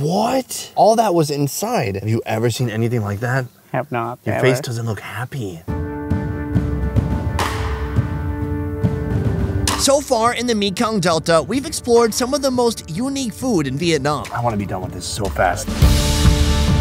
What? All that was inside. Have you ever seen anything like that? Have not. Your ever. face doesn't look happy. So far in the Mekong Delta, we've explored some of the most unique food in Vietnam. I want to be done with this so fast.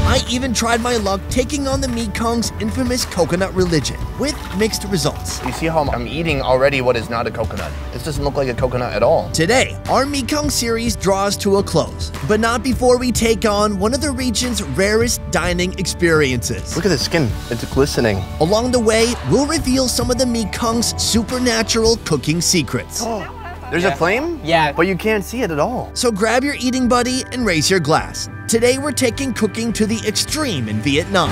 I even tried my luck taking on the Mekong's infamous coconut religion, with mixed results. You see how I'm eating already what is not a coconut? This doesn't look like a coconut at all. Today, our Mekong series draws to a close, but not before we take on one of the region's rarest dining experiences. Look at the skin. It's glistening. Along the way, we'll reveal some of the Mekong's supernatural cooking secrets. Oh. There's a flame? Yeah. But you can't see it at all. So grab your eating buddy and raise your glass. Today we're taking cooking to the extreme in Vietnam.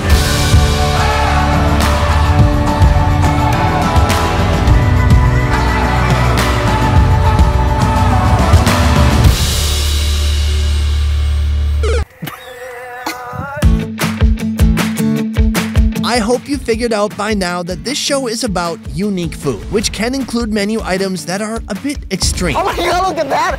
I hope you figured out by now that this show is about unique food, which can include menu items that are a bit extreme. Oh my god, look at that!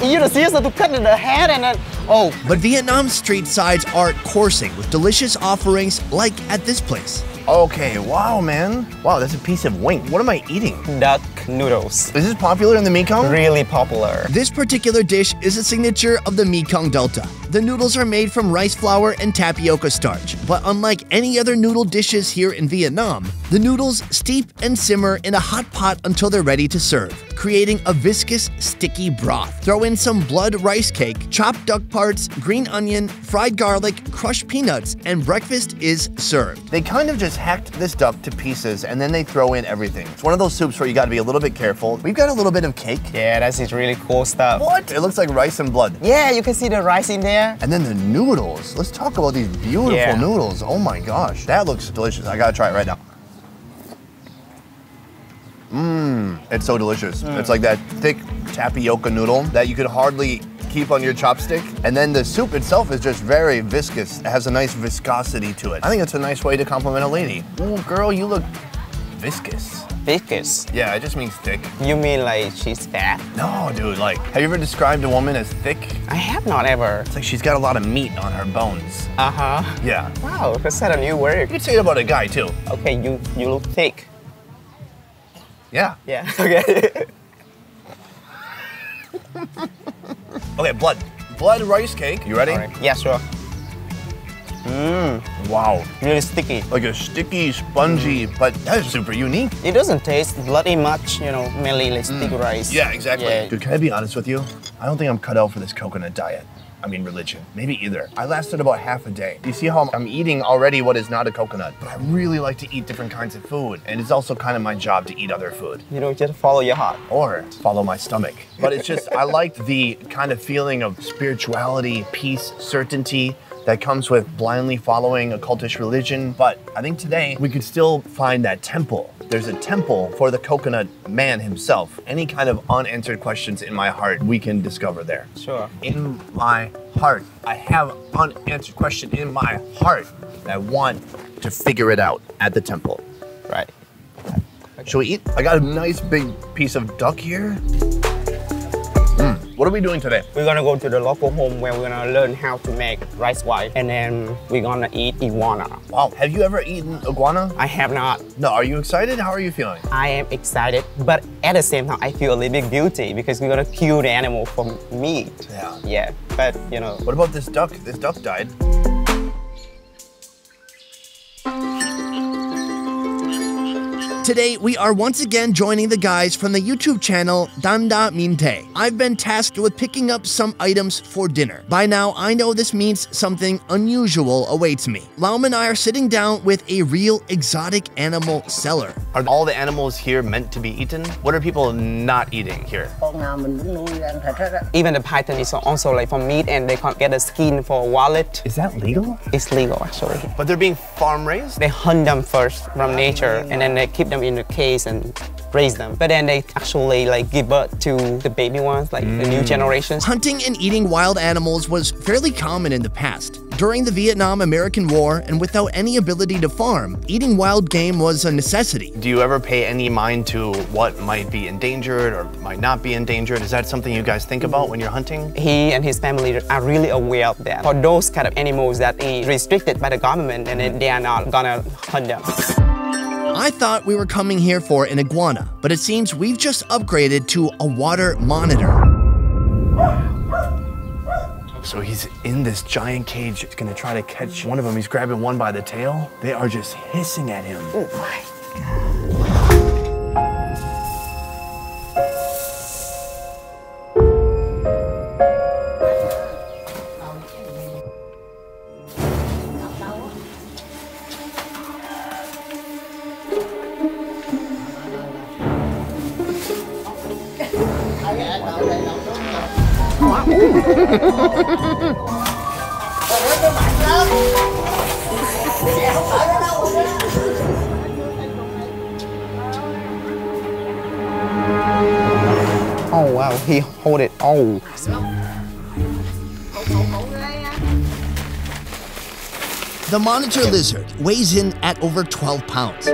He used scissors to cut in the head and then. Oh, But Vietnam's street sides are coursing with delicious offerings like at this place. Okay, wow, man. Wow, that's a piece of wing. What am I eating? duck noodles. Is this popular in the Mekong? Really popular. This particular dish is a signature of the Mekong Delta. The noodles are made from rice flour and tapioca starch, but unlike any other noodle dishes here in Vietnam, the noodles steep and simmer in a hot pot until they're ready to serve, creating a viscous, sticky broth. Throw in some blood rice cake, chopped duck parts, green onion, fried garlic, crushed peanuts, and breakfast is served. They kind of just hacked this duck to pieces and then they throw in everything. It's one of those soups where you gotta be a little bit careful. We've got a little bit of cake. Yeah, that's is really cool stuff. What? It looks like rice and blood. Yeah, you can see the rice in there. And then the noodles. Let's talk about these beautiful Yeah. noodles. Oh my gosh, that looks delicious. I gotta try it right now. Mmm, it's so delicious. Mm. It's like that thick tapioca noodle that you could hardly keep on your chopstick. And then the soup itself is just very viscous. It has a nice viscosity to it. I think it's a nice way to compliment a lady. Oh, girl, you look viscous. Viscous. Yeah, it just means thick. You mean like she's fat? No, dude, like, have you ever described a woman as thick? I have not ever. It's like she's got a lot of meat on her bones. Uh huh. Yeah. Wow, that's a new word. You could say it about a guy too. Okay, you you look thick. Yeah. Yeah. Okay. Okay, blood. Blood rice cake. You ready? Alright. Yeah, sure. Mm. Wow. Really sticky. Like a sticky, spongy, mm. but that is super unique. It doesn't taste bloody much, you know, mainly like sticky mm. rice. Yeah, exactly. Yeah. Dude, can I be honest with you? I don't think I'm cut out for this coconut diet. I mean, religion. Maybe either. I lasted about half a day. You see how I'm eating already what is not a coconut? But I really like to eat different kinds of food. And it's also kind of my job to eat other food. You know, just follow your heart. or follow my stomach. But it's just, I liked the kind of feeling of spirituality, peace, certainty that comes with blindly following a cultish religion. But I think today we could still find that temple. There's a temple for the coconut man himself. Any kind of unanswered questions in my heart, we can discover there. Sure. In my heart, I have unanswered question in my heart. that I want to figure it out at the temple. Right. Should we eat? I got a nice big piece of duck here. What are we doing today? We're gonna go to the local home where we're gonna learn how to make rice wine, and then we're gonna eat iguana. Wow, have you ever eaten iguana? I have not. No, are you excited? How are you feeling? I am excited, but at the same time, I feel a little bit guilty because we're gonna kill the animal for meat. Yeah. Yeah, but you know, What about this duck? This duck died. Today, we are once again joining the guys from the YouTube channel Dan Da Mien Tay. I've been tasked with picking up some items for dinner. By now, I know this means something unusual awaits me. Laum and I are sitting down with a real exotic animal seller. Are all the animals here meant to be eaten? What are people not eating here? con nào mình cũng nuôi ăn thịt hết á even the python is also like for meat, and they can't get the skin for a wallet. Is that legal? It's legal actually. But they're being farm raised? They hunt them first from nature, and then they keep them in the cage and raise them. But then they actually like give birth to the baby ones, like the new mm. generations. Hunting and eating wild animals was fairly common in the past. During the Vietnam American War and without any ability to farm, eating wild game was a necessity. Do you ever pay any mind to what might be endangered or might not be endangered? Is that something you guys think about when you're hunting? He and his family are really aware of that. For those kind of animals that is restricted by the government and then they are not gonna hunt them. I thought we were coming here for an iguana, but it seems we've just upgraded to a water monitor. So he's in this giant cage. He's gonna try to catch one of them. He's grabbing one by the tail. They are just hissing at him. Oh my Oh wow, he hold it. Oh, The monitor lizard weighs in at over 12 pounds.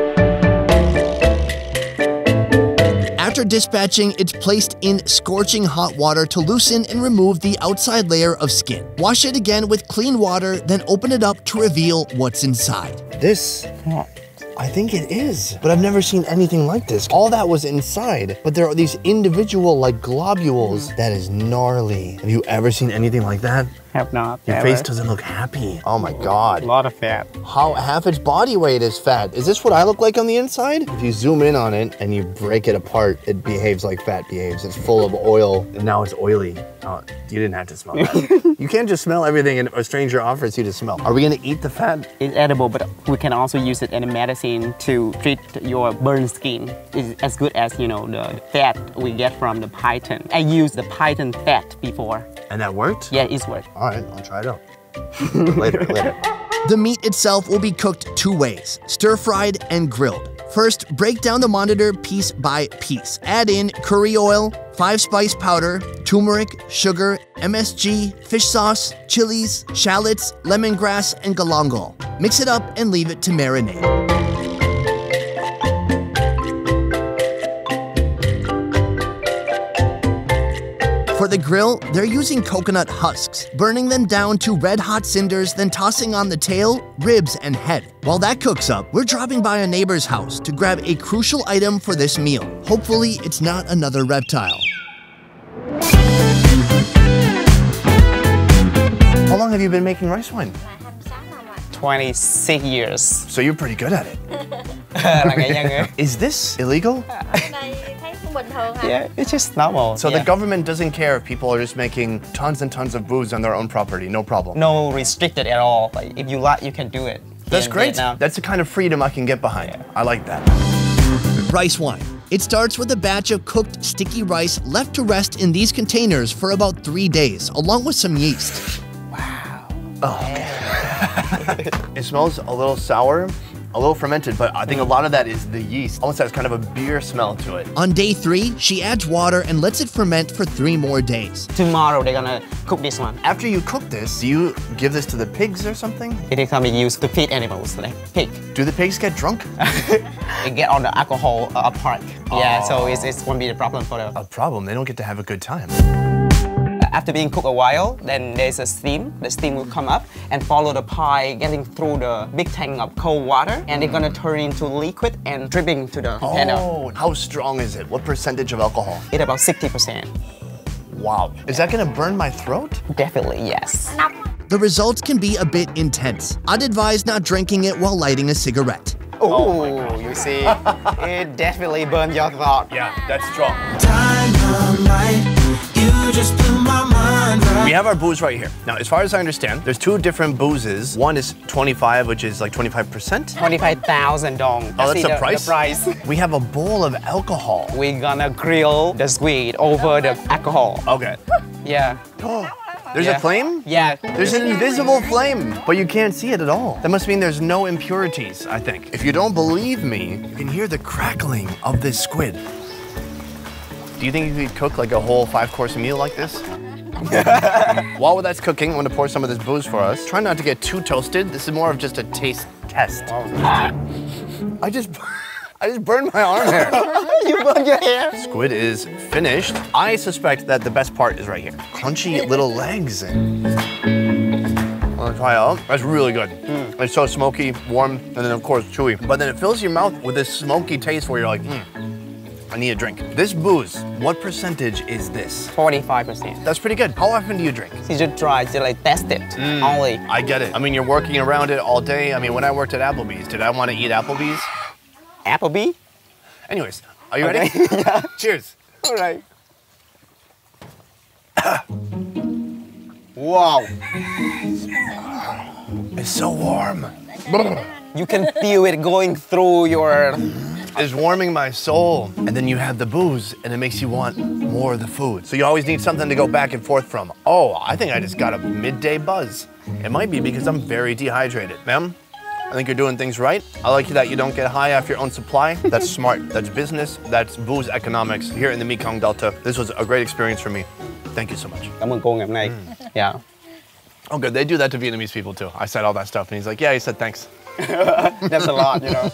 After dispatching, it's placed in scorching hot water to loosen and remove the outside layer of skin. Wash it again with clean water, then open it up to reveal what's inside. This, I think it is, but I've never seen anything like this. All that was inside, but there are these individual like globules. That is gnarly. Have you ever seen anything like that? Have not. Your ever. face doesn't look happy. Oh my god. A lot of fat. How half its body weight is fat. Is this what I look like on the inside? If you zoom in on it and you break it apart, it behaves like fat behaves. It's full of oil. And now it's oily. Oh, you didn't have to smell that. you can't just smell everything and a stranger offers you to smell. Are we gonna eat the fat? It's edible, but we can also use it in a medicine to treat your burned skin. It's as good as, you know, the fat we get from the python. I used the python fat before. And that worked? Yeah, it's work. All right, I'll try it out. later, later. The meat itself will be cooked two ways stir fried and grilled. First, break down the monitor piece by piece. Add in curry oil, five spice powder, turmeric, sugar, MSG, fish sauce, chilies, shallots, lemongrass, and galangal. Mix it up and leave it to marinate. For the grill, they're using coconut husks, burning them down to red hot cinders, then tossing on the tail, ribs, and head. While that cooks up, we're dropping by a neighbor's house to grab a crucial item for this meal. Hopefully, it's not another reptile. How long have you been making rice wine? 26 years. So you're pretty good at it. là nghệ nhân ấy. Is this illegal? này thấy cũng bình thường hả? Yeah, it's just normal. So yeah. the government doesn't care if people are just making tons and tons of booze on their own property, no problem. no restricted at all. Like if you like, you can do it. That's great. Vietnam. That's the kind of freedom I can get behind. I like that. Rice wine. It starts with a batch of cooked sticky rice left to rest in these containers for about three days, along with some yeast. Wow. Oh it smells a little sour, a little fermented, but I think a lot of that is the yeast. Almost has kind of a beer smell to it. On day three, she adds water and lets it ferment for three more days. Tomorrow they're gonna cook this one. After you cook this, do you give this to the pigs or something? It is gonna be used to feed animals like pig. Do the pigs get drunk? They get all the alcohol uh, apart. Yeah, so it's, it won't be the problem for them. a problem. They don't get to have a good time. After being cooked a while, then there's a steam. The steam will come up and follow the pie getting through the big tank of cold water, and they're gonna turn into liquid and dripping to the container. Oh, how strong is it? What percentage of alcohol? It's about 60%. Wow. Is that gonna burn my throat? Definitely, yes. The results can be a bit intense. I'd advise not drinking it while lighting a cigarette. Oh, you see, it definitely burned your throat. Yeah, that's strong. We have our booze right here. Now, as far as I understand, there's two different boozes. One is 25, which is like 25%. 25,000 dong. Oh, that's the, the price? The price. We have a bowl of alcohol. We're gonna grill the squid over the alcohol. Okay. Yeah. Oh, there's yeah. a flame? Yeah. There's an invisible flame, but you can't see it at all. That must mean there's no impurities, I think. If you don't believe me, you can hear the crackling of this squid. Do you think you could cook like a whole five course meal like this? While that's cooking, I'm gonna pour some of this booze for us. Try not to get too toasted. This is more of just a taste test. I just, I just burned my arm hair. you burn your hair. Squid is finished. I suspect that the best part is right here. Crunchy little legs. I'll try out. That's really good. It's so smoky, warm, and then of course chewy. But then it fills your mouth with this smoky taste where you're like, hmm, I need a drink. This booze, what percentage is this? 45%. That's pretty good. How often do you drink? You just try to like test it mm, only. I get it. I mean, you're working around it all day. I mean, when I worked at Applebee's, did I want to eat Applebee's? Applebee? Anyways, are you ready? Yeah. Cheers. All right. wow. It's so warm. You can feel it going through your. It's warming my soul. And then you have the booze, and it makes you want more of the food. So you always need something to go back and forth from. Oh, I think I just got a midday buzz. It might be because I'm very dehydrated. Ma'am, I think you're doing things right. I like that you don't get high off your own supply. That's smart. That's business. That's booze economics here in the Mekong Delta. This was a great experience for me. Thank you so much. Cảm ơn cô ngày hôm nay. Yeah. Oh, good. They do that to Vietnamese people too. I said all that stuff, and he's like, "Yeah." He said, "Thanks." That's a lot, you know.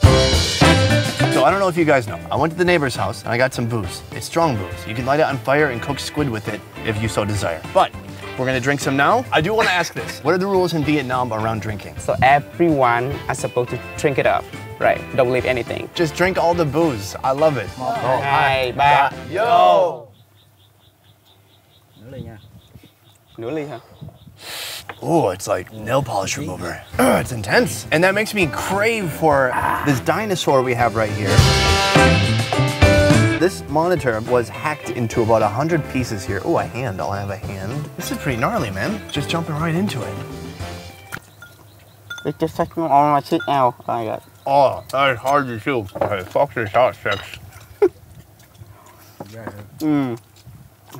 So I don't know if you guys know. I went to the neighbor's house and I got some booze. It's strong booze. You can light it on fire and cook squid with it if you so desire. But we're gonna drink some now. I do want to ask this: What are the rules in Vietnam around drinking? So everyone are supposed to drink it up. Right. Don't leave anything. Just drink all the booze. I love it. Oh, oh Hai, ba. Yo. Nữa lên nha. Nửa ly hả? Oh, it's like nail polish remover. Ugh, it's intense. And that makes me crave for this dinosaur we have right here. This monitor was hacked into about 100 pieces here. Oh, a hand. I'll have a hand. This is pretty gnarly, man. Just jumping right into it. It just takes me all my shit out. Oh my god. Oh, that is hard to chew. Okay, fuck this hot sex.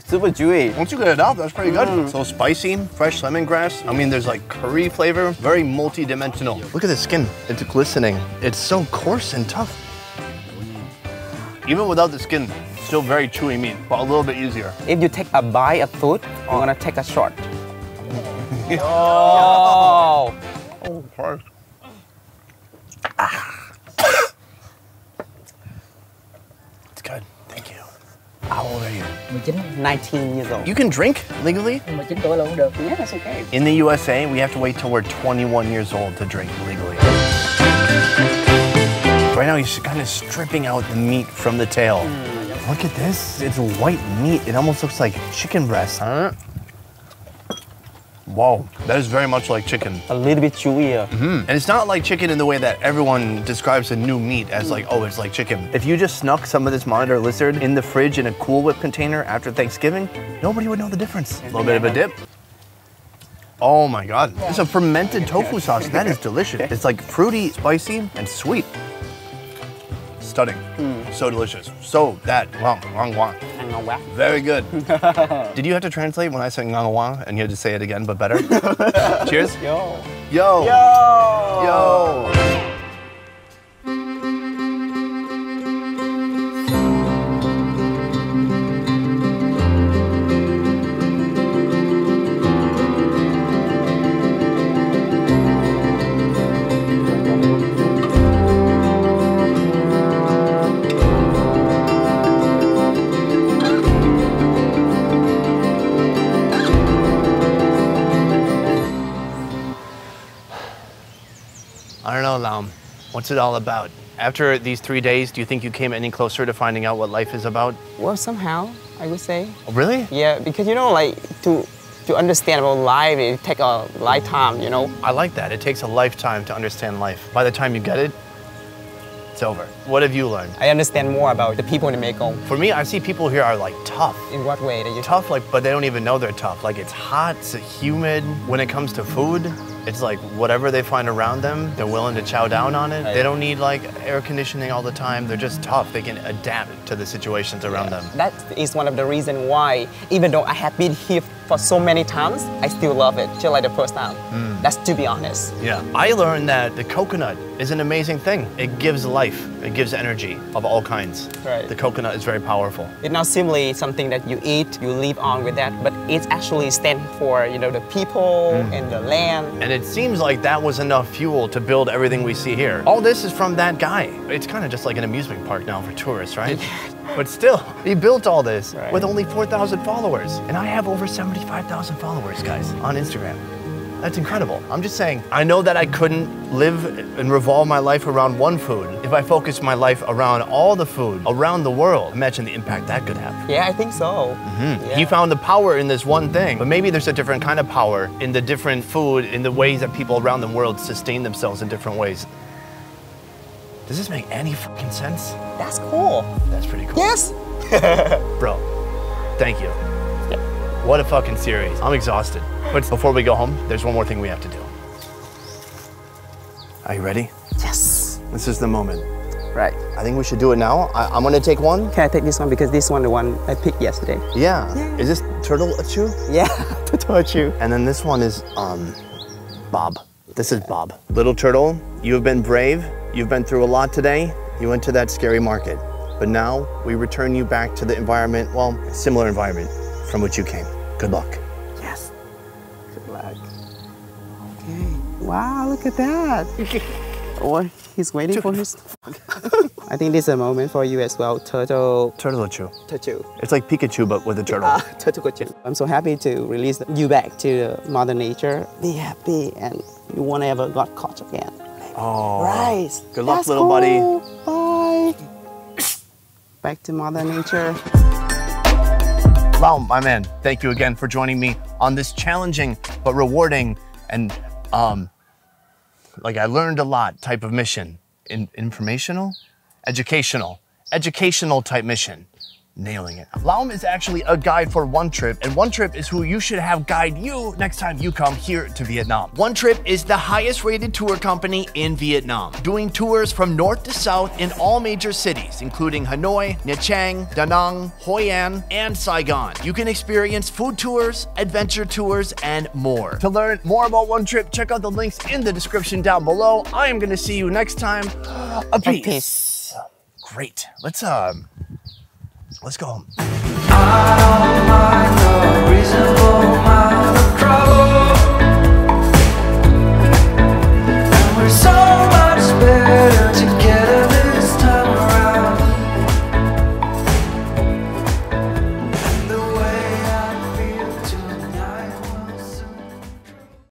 Super chewy. Once you get it out, that's pretty good. Mm. So spicy, fresh lemongrass. I mean, there's like curry flavor, very multi-dimensional. Look at the skin. It's glistening. It's so coarse and tough. Even without the skin, still very chewy meat, but a little bit easier. If you take a bite of food, you're oh. gonna take a shot. oh. Oh, Christ. It's good. Thank you. How old are you? 19 19 years old. You can drink legally? 19 tuổi là cũng được. Yeah, that's okay. In the USA, we have to wait till we're 21 years old to drink legally. Right now, he's kind of stripping out the meat from the tail. Look at this. It's white meat. It almost looks like chicken breast. Huh? Whoa, that is very much like chicken. A little bit chewier. Mm-hmm. And it's not like chicken in the way that everyone describes a new meat as like, oh, it's like chicken. If you just snuck some of this monitor lizard in the fridge in a Cool Whip container after Thanksgiving, nobody would know the difference. A little bit of a dip. Oh my God. It's a fermented tofu sauce. That is delicious. It's like fruity, spicy, and sweet. Stunning. Mm. So delicious. So that, wang, wang, wang. Very good. Did you have to translate when I said ngang wang and you had to say it again but better? Cheers. Yo. Yo. Yo. Yo. I don't know, Lam. What's it all about? After these three days, do you think you came any closer to finding out what life is about? Well, somehow, I would say. Oh, really? Yeah, because you know, like to to understand about life, it take a lifetime. You know. I like that. It takes a lifetime to understand life. By the time you get it, it's over. What have you learned? I understand more about the people in Mekong. For me, I see people here are like tough. In what way Tough, like, but they don't even know they're tough. Like, it's hot, it's humid. When it comes to food, It's like whatever they find around them, they're willing to chow down on it. They don't need like air conditioning all the time. They're just tough. They can adapt to the situations around them. That is one of the reasons why, even though I have been here for so many times, I still love it, just like the first time. Hmm. That's to be honest. Yeah. I learned that the coconut is an amazing thing. It gives life. It gives energy of all kinds. Right. The coconut is very powerful. It's not simply something that you eat, you live on with that, but it actually stands for you know the people Hmm. and the land. And it seems like that was enough fuel to build everything we see here. All this is from that guy. It's kind of just like an amusement park now for tourists, right? But still, he built all this Right. with only 4,000 followers. And I have over 75,000 followers, guys, on Instagram. That's incredible. I'm just saying, I know that I couldn't live and revolve my life around one food if I focused my life around all the food around the world. Imagine the impact that could have. Yeah, I think so. Mm-hmm. He found the power in this one thing, but maybe there's a different kind of power in the different food, in the ways that people around the world sustain themselves in different ways. Does this make any fucking sense? That's cool. That's pretty cool. Yes. Bro, thank you. What a fucking series. I'm exhausted. But before we go home, there's one more thing we have to do. Are you ready? Yes. This is the moment. Right. I think we should do it now. I, I'm gonna take one. Can I take this one because this one the one I picked yesterday. Yeah. Is this turtle a chew? Yeah, told you. And then this one is um, Bob. This is Bob. Little turtle, you have been brave. You've been through a lot today. You went to that scary market. But now we return you back to the environment, well, similar environment from which you came. Good luck. Yes. Good luck. Okay. Wow, look at that. oh, he's waiting for his. I think this is a moment for you as well, Turtle. Turtle chew. Turtle. It's like Pikachu, but with a turtle. Ah, Turtle Kochu. I'm so happy to release you back to Mother Nature. Be happy, and you won't ever got caught again. oh. Right. Good luck, That's little buddy. Bye. Back to Mother Nature. Lau, my man, thank you again for joining me on this challenging but rewarding and um, like I learned a lot type of mission. In, informational, educational, educational type mission. Nailing it. Laum is actually a guide for OneTrip, and OneTrip is who you should have guide you next time you come here to Vietnam. OneTrip is the highest rated tour company in Vietnam, doing tours from north to south in all major cities, including Hanoi, Nha Trang, Da Nang, Hoi An, and Saigon. You can experience food tours, adventure tours, and more. To learn more about OneTrip, check out the links in the description down below. I am going to see you next time. A peace. peace. Great. Let's um let's go home.